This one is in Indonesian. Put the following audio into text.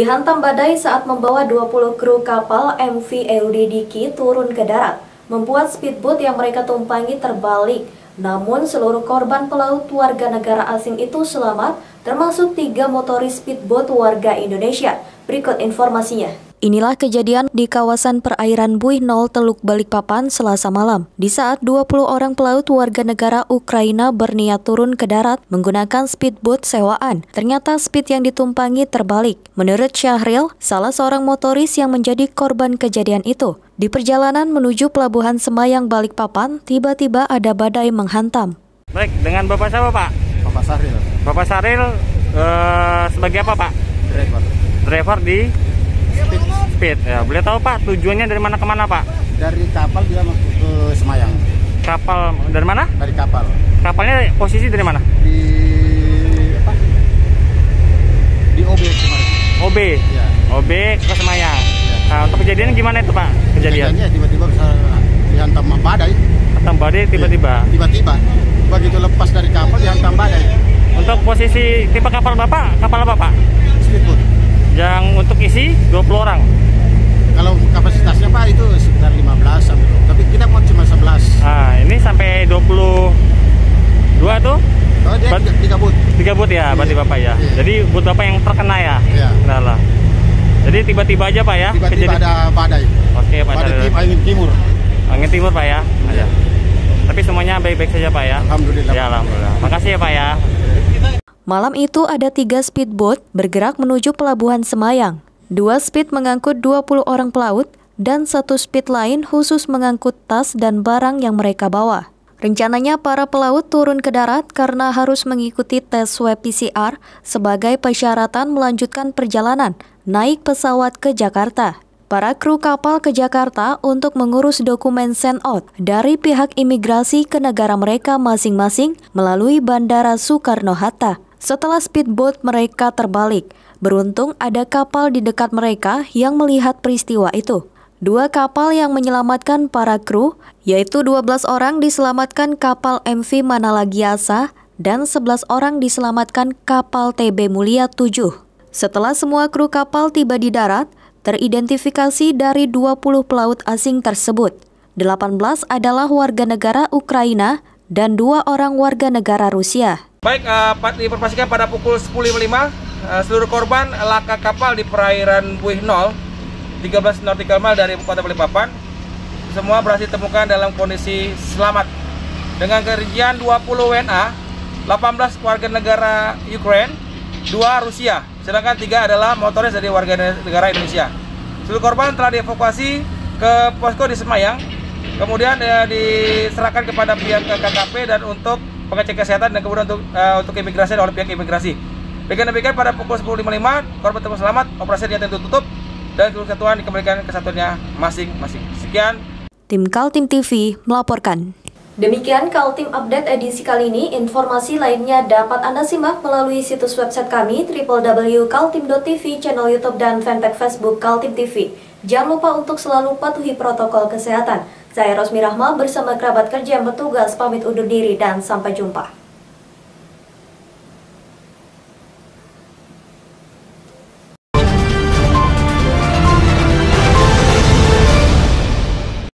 dihantam badai saat membawa 20 kru kapal MV LD Diki turun ke darat, membuat speedboat yang mereka tumpangi terbalik. Namun seluruh korban pelaut warga negara asing itu selamat, termasuk tiga motoris speedboat warga Indonesia. Berikut informasinya. Inilah kejadian di kawasan perairan Buih Nol Teluk Balikpapan selasa malam. Di saat 20 orang pelaut warga negara Ukraina berniat turun ke darat menggunakan speedboat sewaan. Ternyata speed yang ditumpangi terbalik. Menurut Syahril, salah seorang motoris yang menjadi korban kejadian itu. Di perjalanan menuju pelabuhan Semayang Balikpapan, tiba-tiba ada badai menghantam. Baik, dengan Bapak siapa Pak? Bapak Saril. Bapak Saril uh, sebagai apa Pak? Driver. Driver di Speed. Ya, boleh tahu Pak tujuannya dari mana ke mana Pak? Dari kapal dia mau ke Semayang. Kapal dari mana? Dari kapal. Kapalnya posisi dari mana? Di apa? Di OB kemarin. OB. Ya. OB ke Semayang. Ya. Nah, untuk kejadian gimana itu Pak? Kejadian? Kejadiannya tiba-tiba bisa dihantam badai. Hantam badai tiba-tiba. Tiba-tiba. Begitu lepas dari kapal dihantam badai. Untuk posisi tipe kapal Bapak, kapal apa Pak? Speedboat. Yang untuk isi 20 orang. Pak itu sekitar 15 sampai tapi kita mau cuma 11. Nah, ini sampai 22 tuh Oh, dia Bat- tiga, tiga boot. tiga boot ya, berarti Iya. Bapak ya. Iya. Jadi boot Bapak yang terkena ya. Iya. Nah lah. Jadi tiba-tiba aja Pak ya. Tiba-tiba ada badai. Oke Pak. Badai tim angin timur. Angin timur Pak ya. Aja. Tapi semuanya baik-baik saja Pak ya. Alhamdulillah. Ya alhamdulillah. Makasih ya Pak ya. Malam itu ada tiga speedboat bergerak menuju pelabuhan Semayang. Dua speed mengangkut 20 orang pelaut dan satu speed lain khusus mengangkut tas dan barang yang mereka bawa. Rencananya para pelaut turun ke darat karena harus mengikuti tes swab PCR sebagai persyaratan melanjutkan perjalanan naik pesawat ke Jakarta. Para kru kapal ke Jakarta untuk mengurus dokumen send out dari pihak imigrasi ke negara mereka masing-masing melalui Bandara Soekarno-Hatta. Setelah speedboat mereka terbalik, beruntung ada kapal di dekat mereka yang melihat peristiwa itu. Dua kapal yang menyelamatkan para kru, yaitu 12 orang diselamatkan kapal MV Manalagiasa dan 11 orang diselamatkan kapal TB Mulia 7. Setelah semua kru kapal tiba di darat, teridentifikasi dari 20 pelaut asing tersebut. 18 adalah warga negara Ukraina dan dua orang warga negara Rusia. Baik, uh, diinformasikan pada pukul 10.55 uh, seluruh korban laka kapal di perairan Buih Nol 13 nautical mile dari kota Balikpapan. Semua berhasil ditemukan dalam kondisi selamat. Dengan kerincian 20 WNA 18 warga negara Ukraine 2 Rusia. Sedangkan tiga adalah motoris dari warga negara Indonesia. Seluruh korban telah dievakuasi ke posko di Semayang. Kemudian eh, diserahkan kepada pihak KKP dan untuk pengecekan kesehatan dan kemudian untuk uh, untuk imigrasi oleh pihak imigrasi. Dengan demikian pada pukul 10.55 korban tersebut selamat, operasi dinyatakan tutup dan kesatuan dikembalikan ke satuannya masing-masing. Sekian. Tim Kaltim TV melaporkan. Demikian Kaltim Update edisi kali ini. Informasi lainnya dapat Anda simak melalui situs website kami www.kaltim.tv, channel YouTube dan fanpage Facebook Kaltim TV. Jangan lupa untuk selalu patuhi protokol kesehatan. Saya Rosmi Rahma bersama kerabat kerja yang bertugas pamit undur diri dan sampai jumpa.